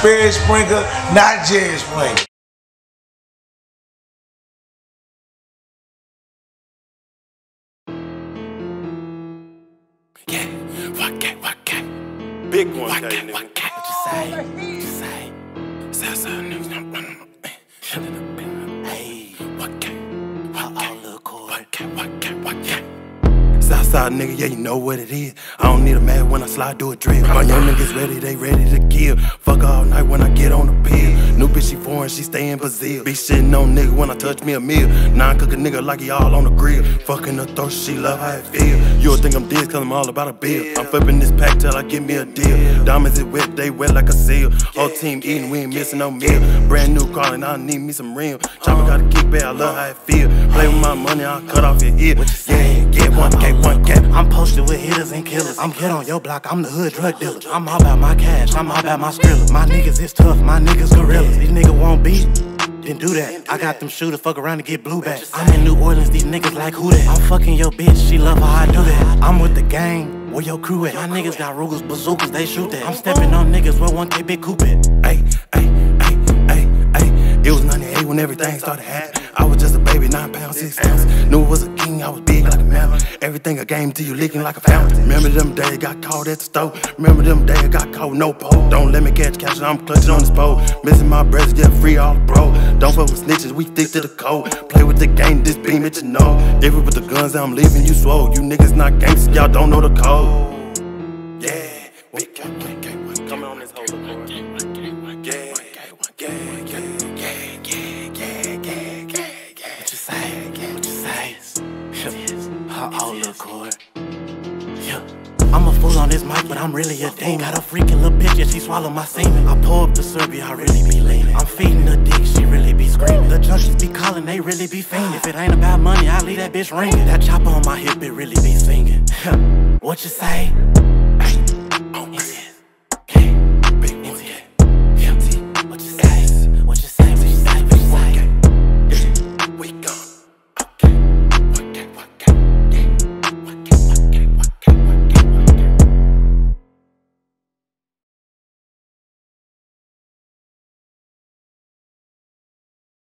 Sperry Springer, not Jerry Springer. Yeah, what cat, what cat? Big one, What cat, what cat? What you say? What you say? Southside niggas, I'm running. Shut it up, Hey, what cat? What cat? What cat, what cat, what cat? Southside nigga, yeah, you know what it is. I don't need a man when I slide, do a drip. My young niggas ready, they ready to kill. Fuck all night when I get on the pill. New bitch, she foreign, she stay in Brazil. Be shitting on nigga when I touch me a meal. Now I cook a nigga like he all on the grill. Fucking her throat, she love how it feel. You'll think I'm this cause I'm all about a bill. I'm flipping this pack till I get me a deal. Diamonds it wet, they wet like a seal. Whole team eating, we ain't missing no meal. Brand new car and I need me some rim. Chopper got a kickback, I love how it feel. Play with my money, I'll cut off your ear. Yeah, posted with hitters and killers. I'm get on your block, I'm the hood drug dealer. I'm all about my cash, I'm all about my skrilla. My niggas is tough, my niggas gorillas. These niggas won't beat, then do that. I got them shooters, fuck around to get blue back. I'm in New Orleans, these niggas like who that? I'm fucking your bitch, she love how I do that. I'm with the gang, where your crew at? My niggas got Rugers, bazookas, they shoot that. I'm stepping on niggas where 1K Big Coop at. Ay, ay, ay, ay, ay. It was 98 when everything started happening. I was just a baby, nine pounds, six ounces. Knew it was a Everything a game to you licking like a fountain. Remember them days got caught at the stove. Remember them days got caught no pole. Don't let me catch catch, I'm clutching on this pole. Missing my breath, get free all bro. Don't fuck with snitches, we stick to the code. Play with the game, this beam it you know. If it with the guns, I'm leaving you swole. You niggas not gangsters, y'all don't know the code. Her all look good. Yeah. I'm a fool on this mic, but I'm really a demon. Got a freaking little bitch, yeah, she swallow my semen. I pull up the Serbia, I really be leaning. I'm feeding her dick, she really be screaming. The junkies be calling, they really be fiending. If it ain't about money, I leave that bitch ringing. That chopper on my hip, it really be singing. what you say?